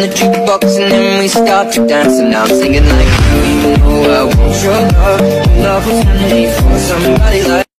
the jukebox and then we start to dance And now I'm singing like, you know I want your love. Love was handmade for somebody like